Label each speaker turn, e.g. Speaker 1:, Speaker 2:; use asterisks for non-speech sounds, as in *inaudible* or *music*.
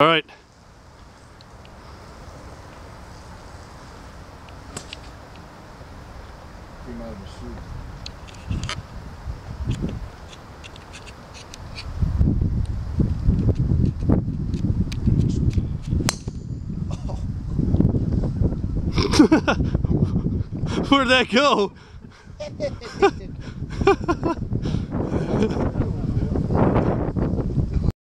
Speaker 1: All right. *laughs* Where'd that go? *laughs*